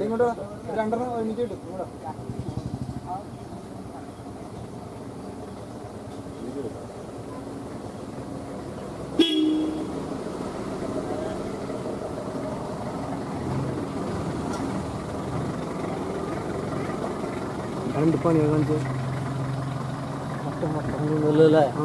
ഇങ്ങോട്ട് വാ. രണ്ടെണ്ണം ഒരുമിച്ച് കിട്ടും ഇങ്ങോട്ട് വാ. രണ്ട് പണിയാ കാണിച്ചത് അല്ലേ ആ